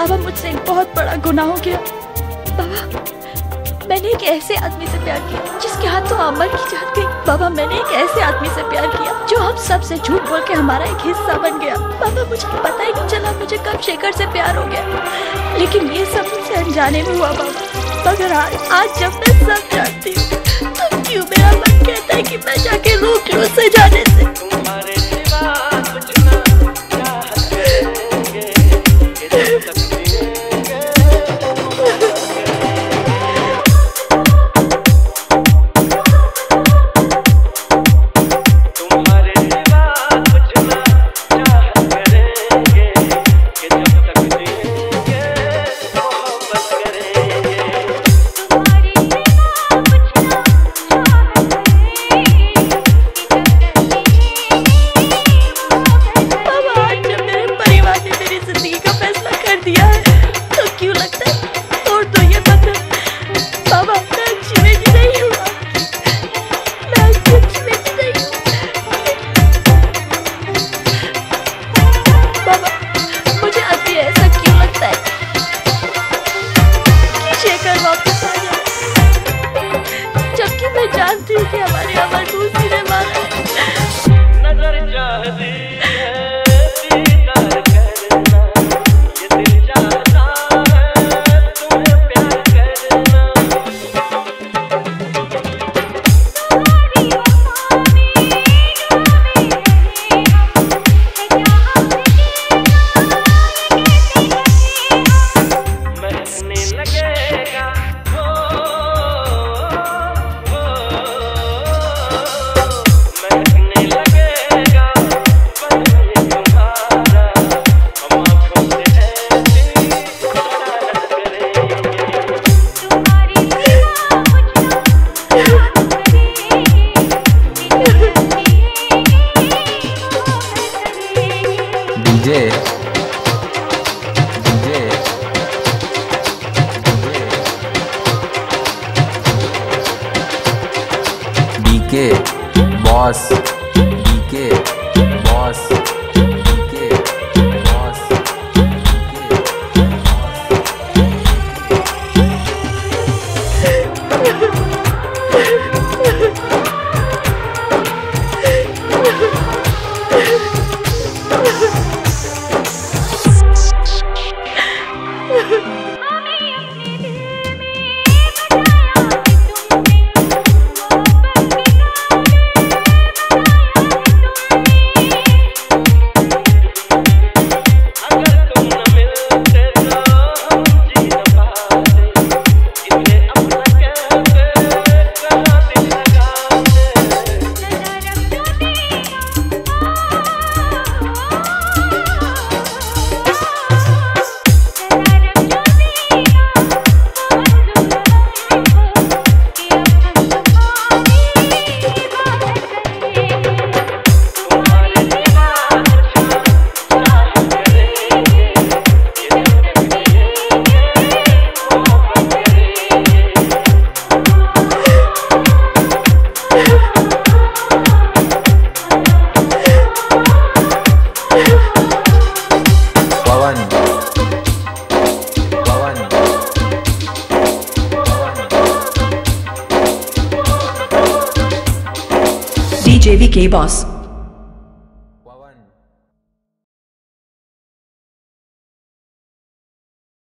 बाबा मुझसे एक बहुत बड़ा गुनाह हो गया। बाबा, मैंने एक ऐसे आदमी से प्यार किया जिसके हाथों अमर की जान गई। बाबा, मैंने एक ऐसे आदमी से प्यार किया जो हम सबसे झूठ बोल के हमारा एक हिस्सा बन गया। बाबा, मुझे पता ही नहीं चला, मुझे कब शेखर से प्यार हो गया। लेकिन ये सब मुझसे अनजाने में हुआ, बाबा। मगर आज आज जब मैं सब जानती हूँ तो क्यों मेरा मन कहता है कि मैं जाके रोक लूँ उसे जाने मैं जानती हूँ कि हमारे DK boss VK Boss. Pawan